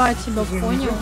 Да, тебя понял.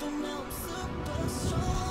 something else up a strong.